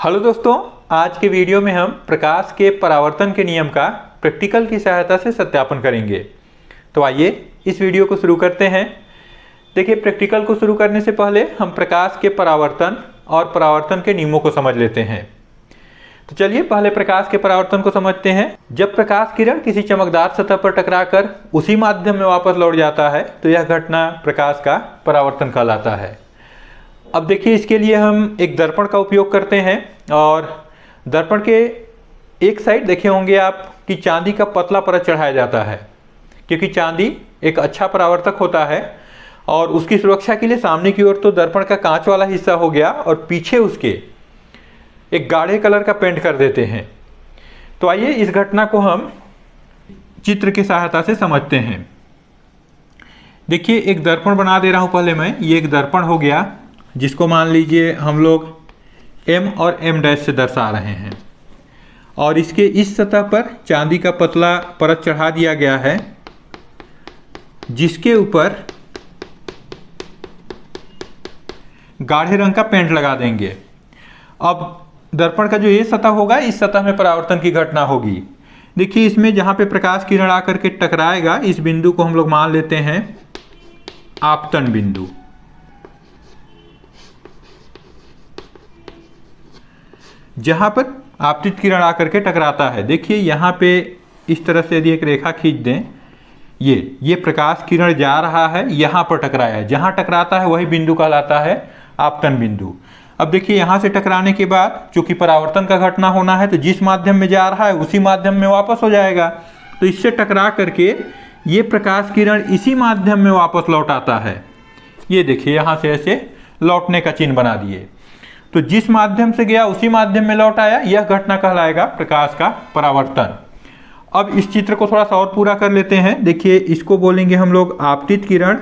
Hello दोस्तों, आज के वीडियो में हम प्रकाश के परावर्तन के नियम का प्रैक्टिकल की सहायता से सत्यापन करेंगे। तो आइए इस वीडियो को शुरू करते हैं। देखिए, प्रैक्टिकल को शुरू करने से पहले हम प्रकाश के परावर्तन और परावर्तन के नियमों को समझ लेते हैं। तो चलिए, पहले प्रकाश के परावर्तन को समझते हैं। जब प्रकाश किरण किसी चमकदार सतह पर टकराकर उसी माध्यम में वापस लौट जाता है तो यह घटना प्रकाश का परावर्तन कहलाता है। अब देखिए इसके लिए हम एक दर्पण का उपयोग करते हैं और दर्पण के एक साइड देखे होंगे आप कि चांदी का पतला परत चढ़ाया जाता है, क्योंकि चांदी एक अच्छा परावर्तक होता है और उसकी सुरक्षा के लिए सामने की ओर तो दर्पण का कांच वाला हिस्सा हो गया और पीछे उसके एक गाढ़े कलर का पेंट कर देते हैं। तो आइए इस घटना को हम चित्र की सहायता से समझते हैं। देखिए एक दर्पण बना दे रहा हूँ पहले मैं, ये एक दर्पण हो गया। जिसको मान लीजिए हम लोग m और m डैश से दर्शा रहे हैं। और इसके इस सतह पर चांदी का पतला परत चढ़ा दिया गया है, जिसके ऊपर गाढ़े रंग का पेंट लगा देंगे। अब दर्पण का जो ये सतह होगा, इस सतह में परावर्तन की घटना होगी। देखिए, इसमें जहाँ पे प्रकाश किरण आकर के टकराएगा, इस बिंदु को हम लोग मान लेते हैं आपतन बिंदु। जहाँ पर आपतित किरण आकर के टकराता है। देखिए, यहाँ पे इस तरह से यदि एक रेखा खींच दें, ये ये प्रकाश किरण जा रहा है, यहाँ पर टकराया है। जहाँ टकराता है, वही बिंदु कहलाता है आपतन बिंदु। अब देखिए, यहाँ से टकराने के बाद चूँकि परावर्तन का घटना होना है तो जिस माध्यम में जा रहा है, उसी माध्यम में वापस हो जाएगा। तो इससे टकरा करके ये प्रकाश किरण इसी माध्यम में वापस लौट आता है। ये देखिए, यहाँ से ऐसे लौटने का चिन्ह बना दिए। तो जिस माध्यम से गया, उसी माध्यम में लौट आया, यह घटना कहलाएगा प्रकाश का परावर्तन। अब इस चित्र को थोड़ा सा और पूरा कर लेते हैं। देखिए, इसको बोलेंगे हम लोग आपतित किरण।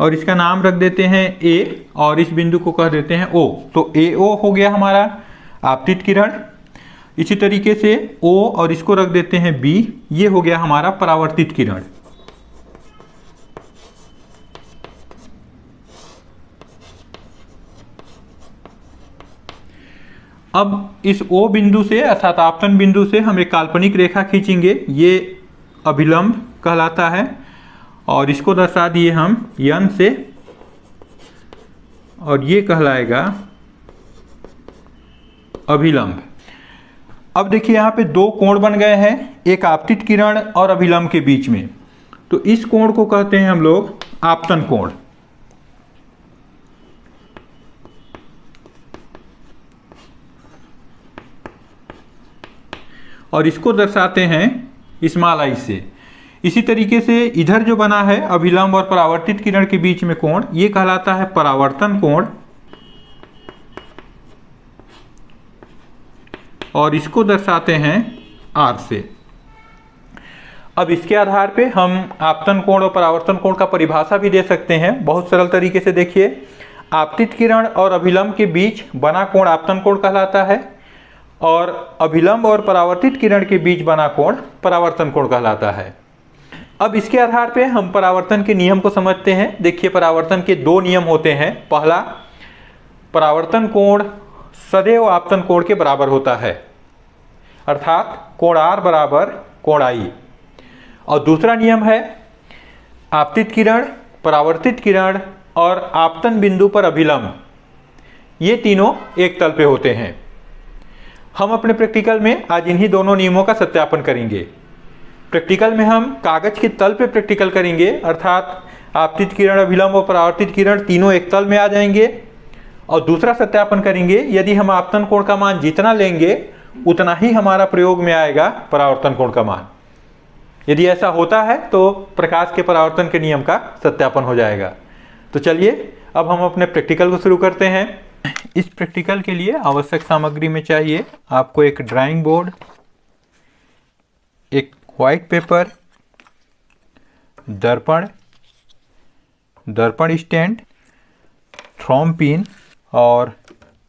और इसका नाम रख देते हैं ए और इस बिंदु को कह देते हैं ओ तो ए ओ हो गया हमारा आपतित किरण। इसी तरीके से ओ और इसको रख देते हैं बी ये हो गया हमारा परावर्तित किरण। अब इस ओ बिंदु से अर्थात आपतन बिंदु से हम एक काल्पनिक रेखा खींचेंगे। ये अभिलंब कहलाता है और इसको दर्शा दिए हम यन से। और ये कहलाएगा अभिलंब। अब देखिए यहाँ पे दो कोण बन गए हैं, एक आपतित किरण और अभिलंब के बीच में। तो इस कोण को कहते हैं हम लोग आपतन कोण। और इसको दर्शाते हैं स्मॉल आई से। इसी तरीके से इधर जो बना है, अभिलंब और परावर्तित किरण के बीच में कोण, ये कहलाता है परावर्तन कोण। और इसको दर्शाते हैं आर से। अब इसके आधार पे हम आपतन कोण और परावर्तन कोण का परिभाषा भी दे सकते हैं। बहुत सरल तरीके से देखिए, आपतित किरण और अभिलंब के बीच बना कोण आपतन कोण कहलाता है। और अभिलंब और परावर्तित किरण के बीच बना कोण परावर्तन कोण कहलाता है। अब इसके आधार पे हम परावर्तन के नियम को समझते हैं। देखिए, परावर्तन के दो नियम होते हैं। पहला, परावर्तन कोण सदैव आपतन कोण के बराबर होता है, अर्थात कोण आर बराबर कोण आई। और दूसरा नियम है, आपतित किरण, परावर्तित किरण और आपतन बिंदु पर अभिलंब। ये तीनों एक तल पे होते हैं। हम अपने प्रैक्टिकल में आज इन्हीं दोनों नियमों का सत्यापन करेंगे। प्रैक्टिकल में हम कागज़ के तल पे प्रैक्टिकल करेंगे, अर्थात आपतित किरण, अभिलंब और परावर्तित किरण तीनों एक तल में आ जाएँगे। और दूसरा सत्यापन करेंगे, यदि हम आपतन कोण का मान जितना लेंगे, उतना ही हमारा प्रयोग में आएगा परावर्तन कोण का मान। यदि ऐसा होता है तो प्रकाश के परावर्तन के नियम का सत्यापन हो जाएगा। तो चलिए, अब हम अपने प्रैक्टिकल को शुरू करते हैं। इस प्रैक्टिकल के लिए आवश्यक सामग्री में चाहिए आपको एक ड्राइंग बोर्ड, एक वाइट पेपर दर्पण दर्पण स्टैंड थ्रॉम पिन और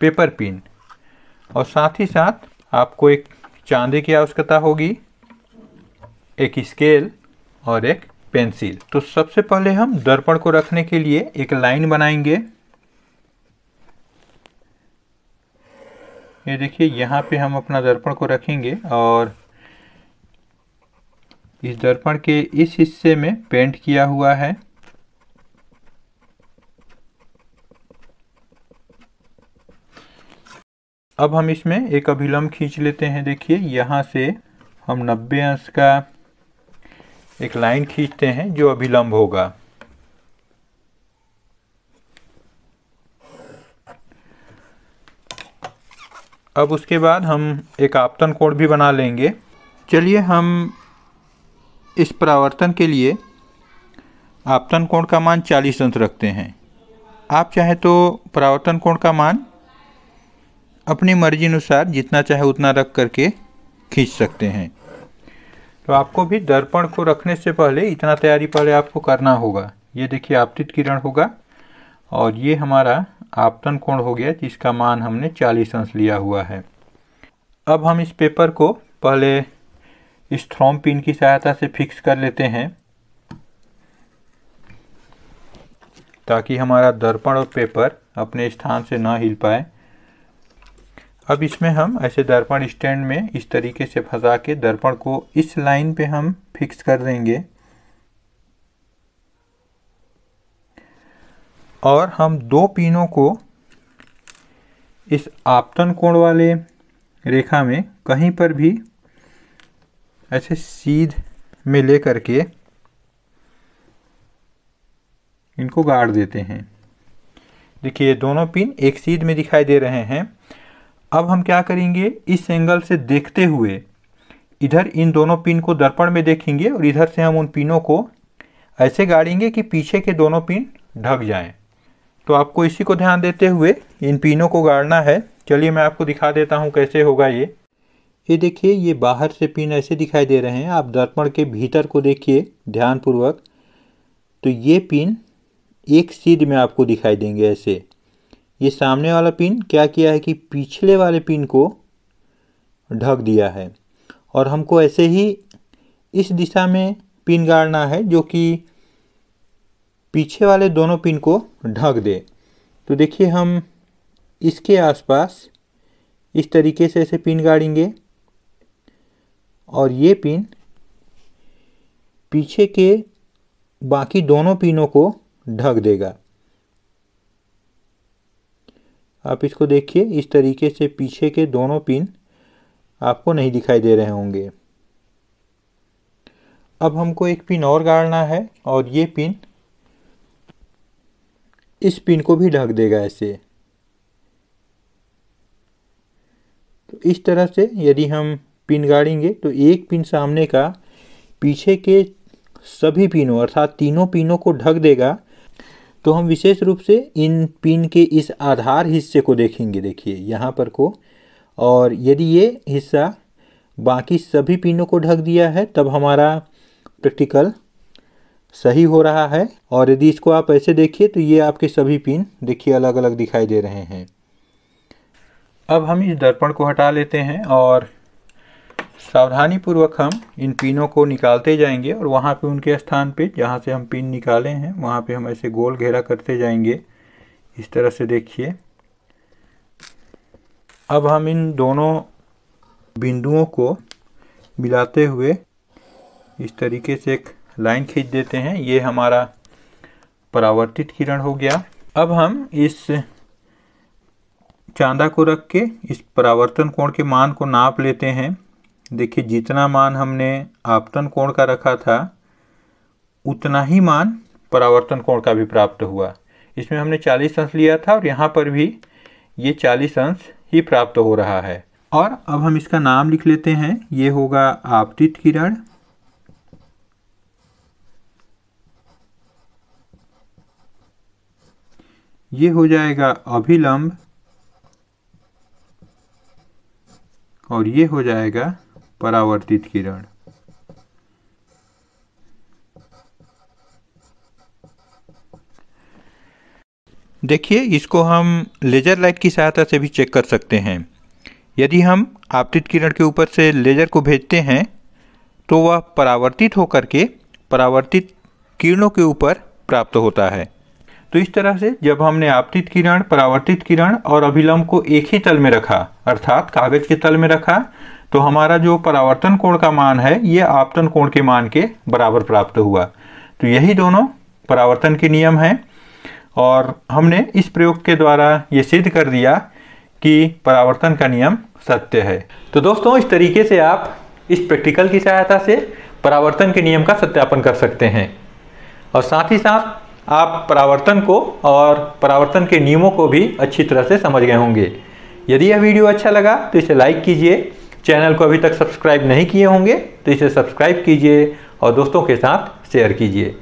पेपर पिन और साथ ही साथ आपको एक चांदी की आवश्यकता होगी, एक स्केल और एक पेंसिल तो सबसे पहले हम दर्पण को रखने के लिए एक लाइन बनाएँगे। ये देखिए, यहाँ पे हम अपना दर्पण को रखेंगे और इस दर्पण के इस हिस्से में पेंट किया हुआ है। अब हम इसमें एक अभिलंब खींच लेते हैं। देखिए, यहाँ से हम 90 अंश का एक लाइन खींचते हैं जो अभिलंब होगा। अब उसके बाद हम एक आपतन कोण भी बना लेंगे। चलिए हम इस परावर्तन के लिए आपतन कोण का मान 40 अंश रखते हैं। आप चाहे तो परावर्तन कोण का मान अपनी मर्ज़ी अनुसार जितना चाहे उतना रख करके खींच सकते हैं। तो आपको भी दर्पण को रखने से पहले इतना तैयारी पहले आपको करना होगा। ये देखिए आपतित किरण होगा और ये हमारा आपतन कोण हो गया जिसका मान हमने 40 अंश लिया हुआ है। अब हम इस पेपर को पहले इस थ्रोम पिन की सहायता से फिक्स कर लेते हैं, ताकि हमारा दर्पण और पेपर अपने स्थान से न हिल पाए। अब इसमें हम ऐसे दर्पण स्टैंड में इस तरीके से फंसा के दर्पण को इस लाइन पे हम फिक्स कर देंगे। और हम दो पिनों को इस आपतन कोण वाले रेखा में कहीं पर भी ऐसे सीध में ले करके इनको गाड़ देते हैं। देखिए दोनों पिन एक सीध में दिखाई दे रहे हैं। अब हम क्या करेंगे? इस एंगल से देखते हुए इधर इन दोनों पिन को दर्पण में देखेंगे और इधर से हम उन पिनों को ऐसे गाड़ेंगे कि पीछे के दोनों पिन ढक जाएँ। तो आपको इसी को ध्यान देते हुए इन पिनों को गाड़ना है। चलिए मैं आपको दिखा देता हूँ कैसे होगा ये। ये देखिए, ये बाहर से पिन ऐसे दिखाई दे रहे हैं। आप दर्पण के भीतर को देखिए, ध्यानपूर्वक। तो ये पिन एक सीध में आपको दिखाई देंगे ऐसे। ये सामने वाला पिन क्या किया है कि पिछले वाले पिन को ढक दिया है। और हमको ऐसे ही इस दिशा में पिन गाड़ना है जो कि पीछे वाले दोनों पिन को ढक दे। तो देखिए हम इसके आसपास इस तरीके से ऐसे पिन गाड़ेंगे। और ये पिन पीछे के बाकी दोनों पिनों को ढक देगा। आप इसको देखिए, इस तरीके से पीछे के दोनों पिन आपको नहीं दिखाई दे रहे होंगे। अब हमको एक पिन और गाड़ना है और ये पिन इस पिन को भी ढक देगा ऐसे। तो इस तरह से यदि हम पिन गाड़ेंगे तो एक पिन सामने का पीछे के सभी पिनों, अर्थात तीनों पिनों को ढक देगा तो हम विशेष रूप से इन पिन के इस आधार हिस्से को देखेंगे। देखिए, यहाँ पर को, और यदि ये हिस्सा बाकी सभी पिनों को ढक दिया है, तब हमारा प्रैक्टिकल सही हो रहा है और यदि इसको आप ऐसे देखिए तो ये आपके सभी पिन देखिए अलग अलग दिखाई दे रहे हैं। अब हम इस दर्पण को हटा लेते हैं और सावधानी पूर्वक हम इन पिनों को निकालते जाएँगे और वहाँ पे उनके स्थान पे, जहाँ से हम पिन निकाले हैं, वहाँ पे हम ऐसे गोल घेरा करते जाएँगे। इस तरह से देखिए। अब हम इन दोनों बिंदुओं को मिलाते हुए इस तरीके से एक लाइन खींच देते हैं। ये हमारा परावर्तित किरण हो गया। अब हम इस चांदा को रख के इस परावर्तन कोण के मान को नाप लेते हैं। देखिए, जितना मान हमने आपतन कोण का रखा था, उतना ही मान परावर्तन कोण का भी प्राप्त हुआ। इसमें हमने 40 अंश लिया था और यहाँ पर भी ये 40 अंश ही प्राप्त हो रहा है। और अब हम इसका नाम लिख लेते हैं। ये होगा आपतित किरण। ये हो जाएगा अभिलंब और ये हो जाएगा परावर्तित किरण। देखिए, इसको हम लेज़र लाइट की सहायता से भी चेक कर सकते हैं। यदि हम आपतित किरण के ऊपर से लेज़र को भेजते हैं तो वह परावर्तित होकर के परावर्तित किरणों के ऊपर प्राप्त होता है। तो इस तरह से जब हमने आपतित किरण, परावर्तित किरण और अभिलंब को एक ही तल में रखा, अर्थात कागज़ के तल में रखा तो हमारा जो परावर्तन कोण का मान है, ये आपतन कोण के मान के बराबर प्राप्त हुआ। तो यही दोनों परावर्तन के नियम हैं और हमने इस प्रयोग के द्वारा ये सिद्ध कर दिया कि परावर्तन का नियम सत्य है। तो दोस्तों, इस तरीके से आप इस प्रैक्टिकल की सहायता से परावर्तन के नियम का सत्यापन कर सकते हैं। और साथ ही साथ आप परावर्तन को और परावर्तन के नियमों को भी अच्छी तरह से समझ गए होंगे। यदि यह वीडियो अच्छा लगा तो इसे लाइक कीजिए। चैनल को अभी तक सब्सक्राइब नहीं किए होंगे तो इसे सब्सक्राइब कीजिए और दोस्तों के साथ शेयर कीजिए।